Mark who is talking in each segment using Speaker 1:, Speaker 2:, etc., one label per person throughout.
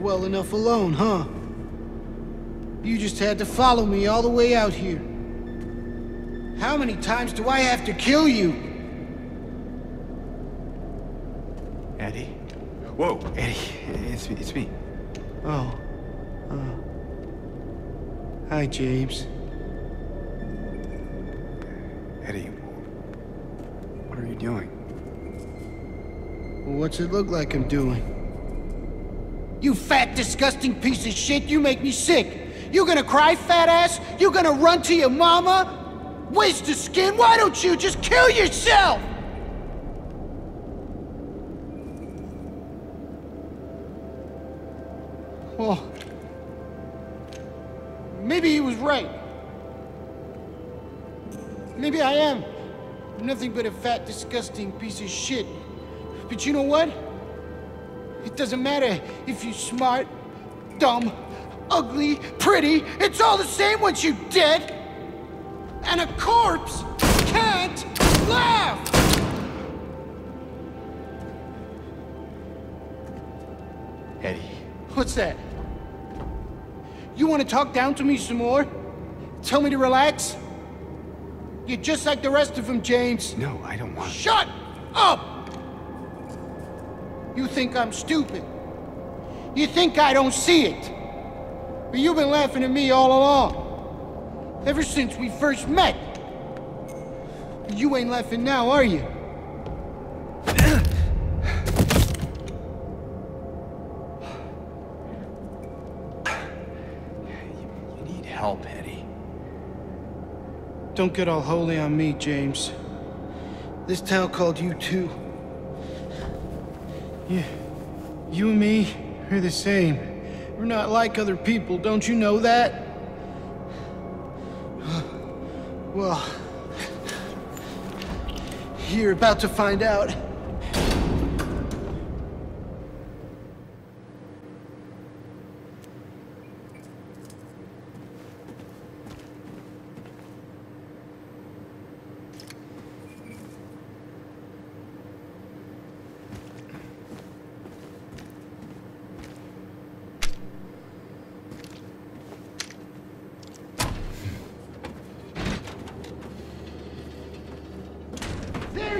Speaker 1: well enough alone, huh? You just had to follow me all the way out here. How many times do I have to kill you?
Speaker 2: Eddie? Whoa, Eddie, it's me. It's me.
Speaker 1: Oh. Uh. Hi, James.
Speaker 2: Eddie, what are you doing?
Speaker 1: What's it look like I'm doing? You fat, disgusting piece of shit, you make me sick! You gonna cry, fat ass? You gonna run to your mama? Waste of skin? Why don't you just kill yourself? Well, maybe he was right. Maybe I am nothing but a fat, disgusting piece of shit. But you know what? It doesn't matter if you're smart, dumb, ugly, pretty. It's all the same once you're dead. And a corpse can't laugh!
Speaker 2: Eddie.
Speaker 1: What's that? You want to talk down to me some more? Tell me to relax? You're just like the rest of them, James.
Speaker 2: No, I don't want. To.
Speaker 1: Shut up! You think I'm stupid. You think I don't see it. But you've been laughing at me all along. Ever since we first met. You ain't laughing now, are you?
Speaker 2: You need help, Eddie.
Speaker 1: Don't get all holy on me, James. This town called you too. You, you and me, we're the same. We're not like other people, don't you know that? Well, you're about to find out.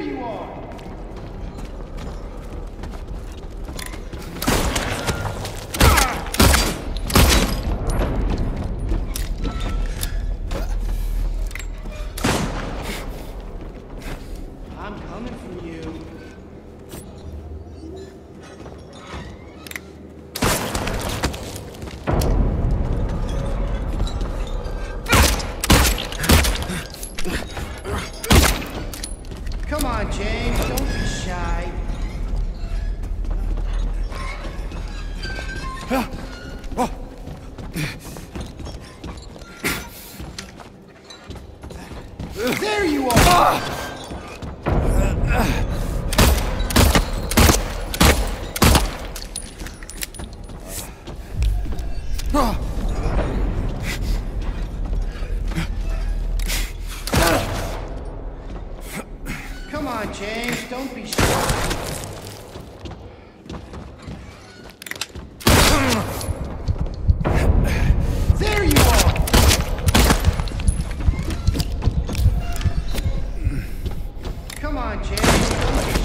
Speaker 1: You are! Come on, James,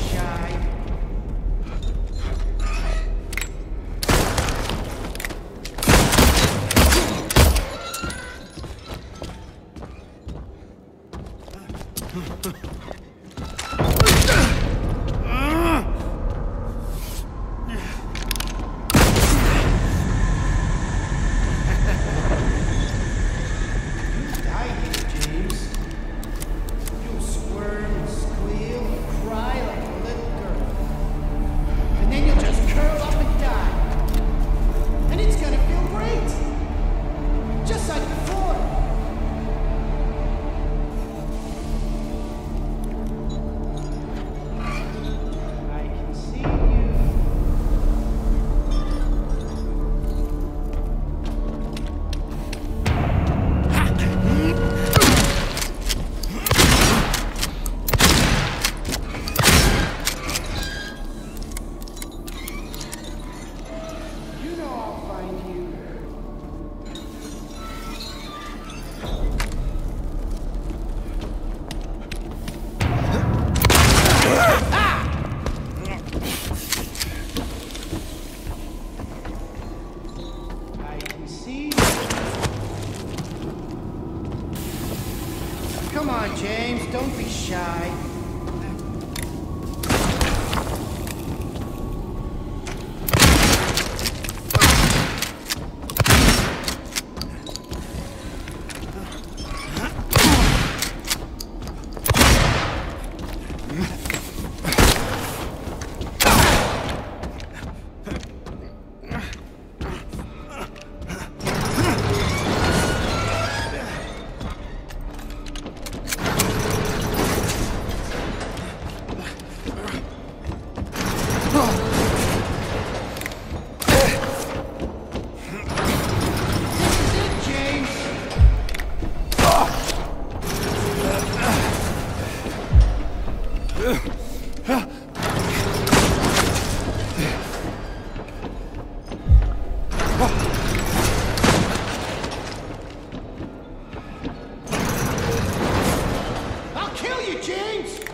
Speaker 1: James!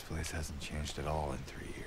Speaker 2: This place hasn't changed at all in three